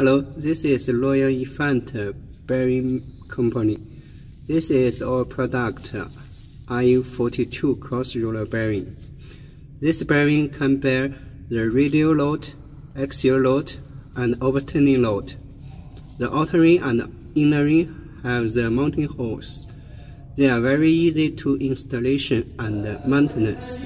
Hello, this is Luoyang EFANT Bearing Company. This is our product, RU42 cross roller bearing. This bearing can bear the radial load, axial load, and overturning load. The outer ring and inner ring have the mounting holes. They are very easy to installation and maintenance.